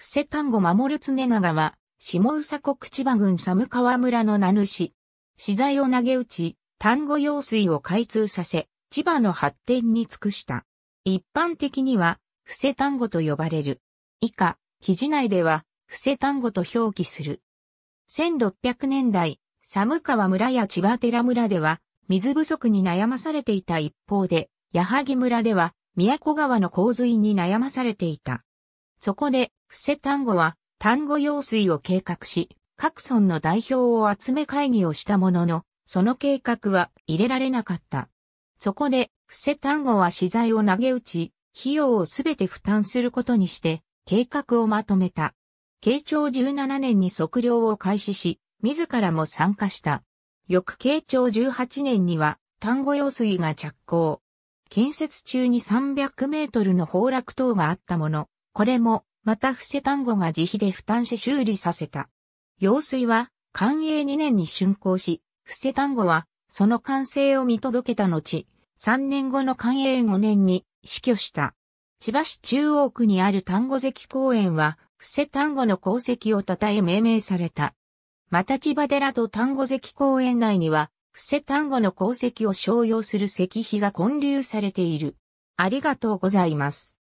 布施丹後守常長は、下宇佐国千葉郡寒川村の名主。資材を投げ打ち、丹後用水を開通させ、千葉の発展に尽くした。一般的には、布施丹後と呼ばれる。以下、記事内では、布施丹後と表記する。1600年代、寒川村や千葉寺村では、水不足に悩まされていた一方で、矢作村では、宮古川の洪水に悩まされていた。そこで、布施丹後は、丹後用水を計画し、各村の代表を集め会議をしたものの、その計画は入れられなかった。そこで、布施丹後は資材を投げ打ち、費用をすべて負担することにして、計画をまとめた。慶長17年に測量を開始し、自らも参加した。翌慶長18年には、丹後用水が着工。建設中に300メートルの崩落等があったもの、これも、また伏せ単語が自費で負担し修理させた。用水は、寛永2年に竣工し、伏せ単語は、その完成を見届けた後、3年後の寛永5年に死去した。千葉市中央区にある丹後関公園は、伏せ丹後の功績を称え命名された。また千葉寺と丹後関公園内には、伏せ丹後の功績を商用する石碑が建立されている。ありがとうございます。